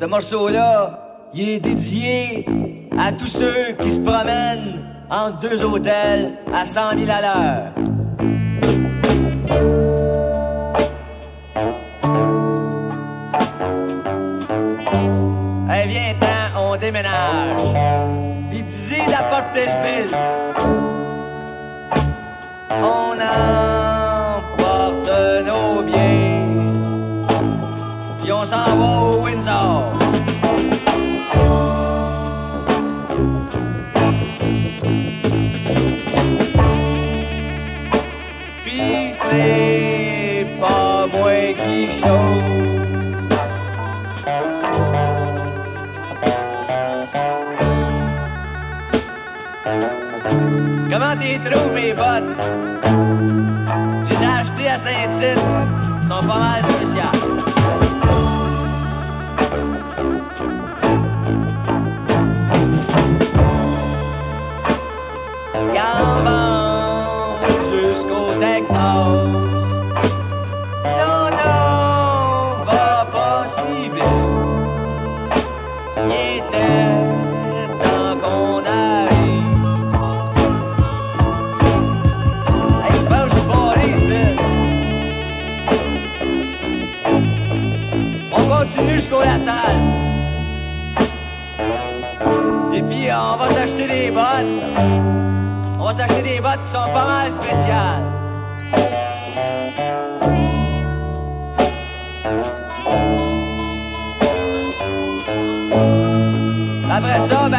Ce morceau-là, il est dédié à tous ceux qui se promènent entre deux hôtels à 100 000 à l'heure. Eh hey, on déménage. Puis disait d'apporter le bill. On emporte nos biens. Puis on s'en va au Windsor. Puis c'est pas moi qui chose. Comment t'es trouves mes bottes? J'ai acheté à Saint-Tite. Ils sont pas mal spéciales. Jusqu'au Texas. Non, non, va pas si vite. Jusqu'au la salle. Et puis, on va s'acheter des bottes. On va s'acheter des bottes qui sont pas mal spéciales. Après ça, ben,